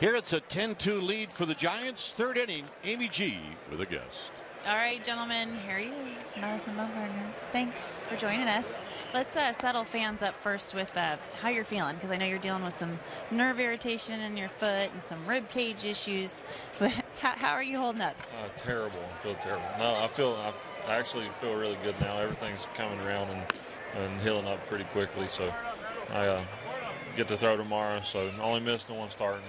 Here it's a 10-2 lead for the Giants. Third inning, Amy G with a guest. All right, gentlemen, here he is, Madison Bumgarner. Thanks for joining us. Let's uh, settle fans up first with uh, how you're feeling, because I know you're dealing with some nerve irritation in your foot and some rib cage issues. But how, how are you holding up? Uh, terrible. I feel terrible. No, I feel I, I actually feel really good now. Everything's coming around and, and healing up pretty quickly. So I uh, get to throw tomorrow. So only missed the one start. And,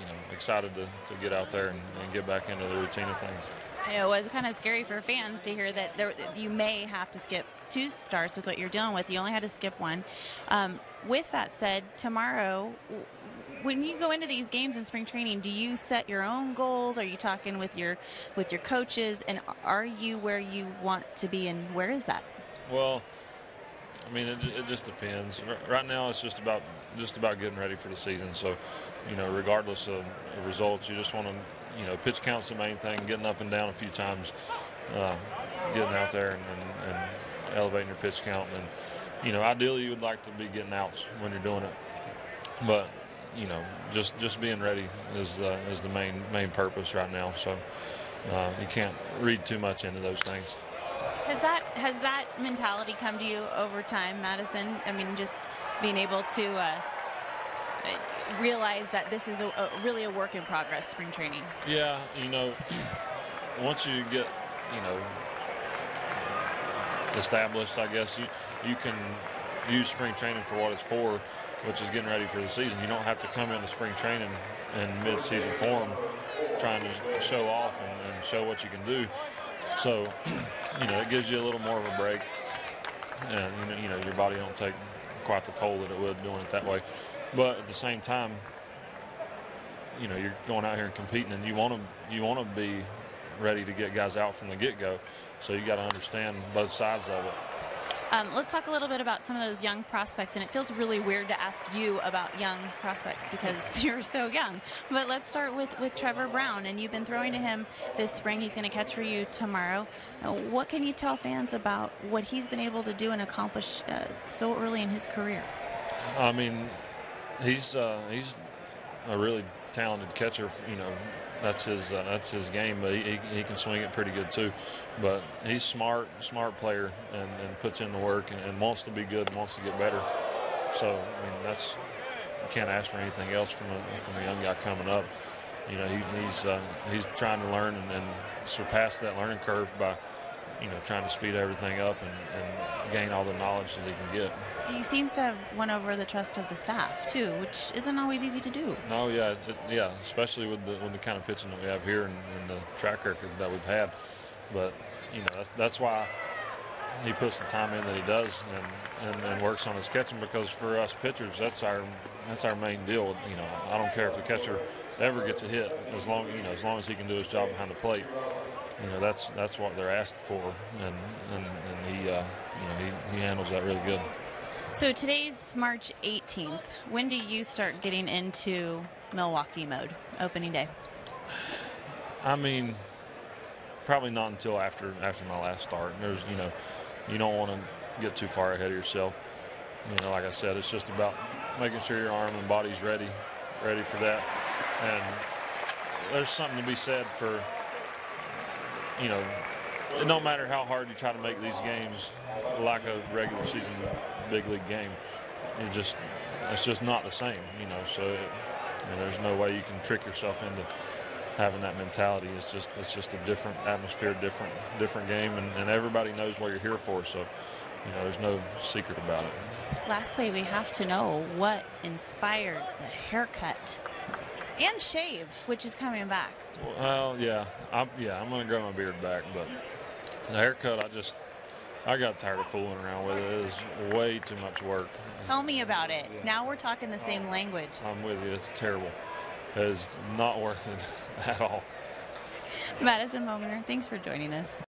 you know, excited to, to get out there and, and get back into the routine of things. It was kind of scary for fans to hear that there, you may have to skip two starts with what you're dealing with. You only had to skip one. Um, with that said, tomorrow, when you go into these games in spring training, do you set your own goals? Are you talking with your with your coaches, and are you where you want to be, and where is that? Well, I mean, it, it just depends. Right now, it's just about just about getting ready for the season. So, you know, regardless of, of results, you just want to, you know, pitch count's the main thing. Getting up and down a few times, uh, getting out there and, and, and elevating your pitch count, and you know, ideally you would like to be getting outs when you're doing it, but you know, just just being ready is uh, is the main main purpose right now. So uh, you can't read too much into those things. Has that has that mentality come to you over time, Madison? I mean, just being able to uh, realize that this is a, a, really a work in progress spring training. Yeah, you know, once you get you know established, I guess you you can use spring training for what it's for, which is getting ready for the season. You don't have to come into spring training in mid-season form trying to show off and, and show what you can do. So, you know, it gives you a little more of a break, and you know, you know, your body don't take quite the toll that it would doing it that way. But at the same time, you know, you're going out here and competing, and you want to you want to be ready to get guys out from the get-go. So you got to understand both sides of it. Um, let's talk a little bit about some of those young prospects, and it feels really weird to ask you about young prospects because you're so young. But let's start with, with Trevor Brown, and you've been throwing to him this spring. He's going to catch for you tomorrow. Uh, what can you tell fans about what he's been able to do and accomplish uh, so early in his career? I mean, he's uh, he's a really talented catcher. You know, that's his uh, that's his game. But he, he can swing it pretty good too. But he's smart, smart player, and, and puts in the work and, and, wants to be good, wants to get better. So I mean, that's you can't ask for anything else from a from a young guy coming up. You know, he, he's uh, he's trying to learn and, and surpass that learning curve by you know, trying to speed everything up and, and, gain all the knowledge that he can get. He seems to have won over the trust of the staff too, which isn't always easy to do. No, yeah, yeah, especially with the with the kind of pitching that we have here and, and the track record that we've had. But you know, that's, that's why he puts the time in that he does and, and, and, works on his catching because for us pitchers, that's our that's our main deal. You know, I don't care if the catcher ever gets a hit as long you know as long as he can do his job behind the plate you know that's that's what they're asked for, and and, and he uh, you know he, he handles that really good. So today's March 18th. When do you start getting into Milwaukee mode, opening day? I mean, probably not until after after my last start. There's you know, you don't want to get too far ahead of yourself. You know, like I said, it's just about making sure your arm and body's ready, ready for that. And there's something to be said for you know, no matter how hard you try to make these games like a regular season big league game, it just it's just not the same, you know. So it, there's no way you can trick yourself into having that mentality. It's just it's just a different atmosphere, different different game, and, and everybody knows what you're here for. So you know, there's no secret about it. Lastly, we have to know what inspired the haircut and shave, which is coming back. Well, yeah, I'm, yeah, I'm gonna grow my beard back, but the haircut, I just, I got tired of fooling around with it. It is way too much work. Tell me about it. Yeah. Now we're talking the same language. I'm with you. It's terrible. It is not worth it at all. Madison Bumgarner, thanks for joining us.